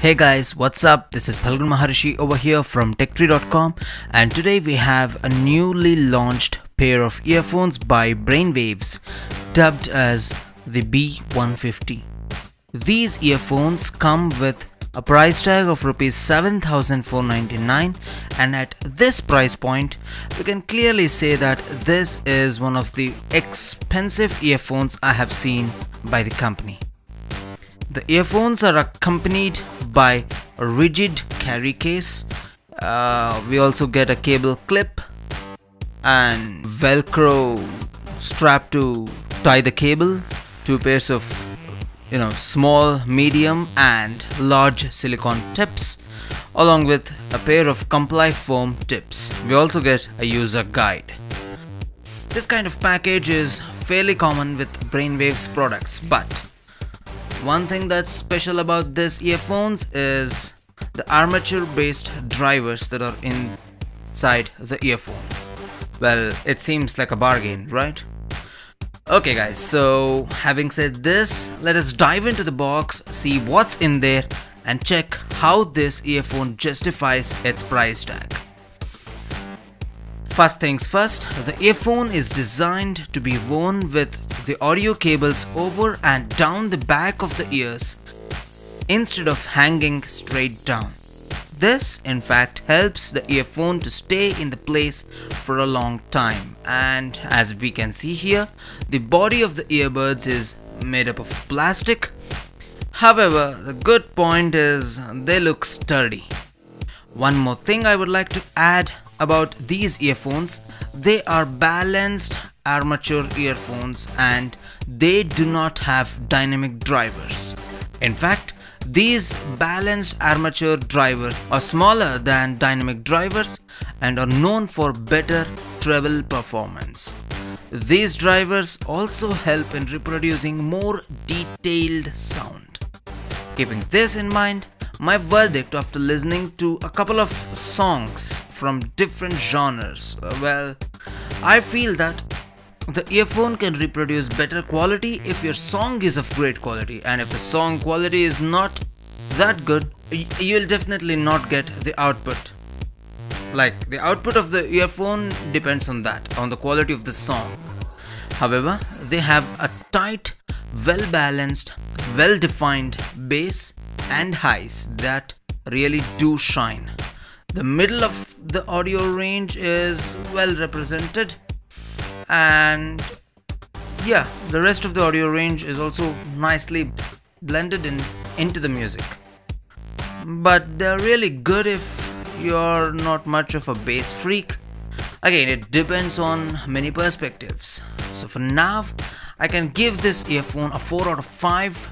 Hey guys, what's up? This is Phalgunn Maharishi over here from TechTree.com and today we have a newly launched pair of earphones by Brainwavz dubbed as the B150. These earphones come with a price tag of rupees 7499 and at this price point we can clearly say that this is one of the expensive earphones I have seen by the company. The earphones are accompanied by a rigid carry case. Uh, we also get a cable clip and velcro strap to tie the cable, two pairs of you know small, medium and large silicone tips along with a pair of comply foam tips. We also get a user guide. This kind of package is fairly common with Brainwavz products but one thing that's special about this earphones is the armature based drivers that are inside the earphone. Well, it seems like a bargain, right? Okay guys, so having said this, let us dive into the box, see what's in there and check how this earphone justifies its price tag. First things first, the earphone is designed to be worn with the audio cables over and down the back of the ears instead of hanging straight down. This in fact helps the earphone to stay in the place for a long time and as we can see here the body of the earbuds is made up of plastic however the good point is they look sturdy. One more thing I would like to add about these earphones they are balanced armature earphones and they do not have dynamic drivers in fact these balanced armature drivers are smaller than dynamic drivers and are known for better treble performance. These drivers also help in reproducing more detailed sound. Keeping this in mind, my verdict after listening to a couple of songs from different genres, well, I feel that the earphone can reproduce better quality if your song is of great quality and if the song quality is not that good, you'll definitely not get the output. Like the output of the earphone depends on that, on the quality of the song. However, they have a tight, well balanced, well defined bass and highs that really do shine. The middle of the audio range is well represented and yeah, the rest of the audio range is also nicely blended in into the music. But they're really good if you're not much of a bass freak. Again, it depends on many perspectives. So for now, I can give this earphone a 4 out of 5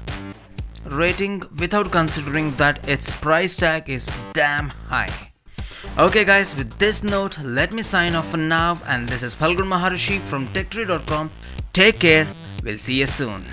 rating without considering that its price tag is damn high. Okay guys, with this note, let me sign off for now and this is Phalgunn Maharishi from TechTree.com. Take care, we'll see you soon.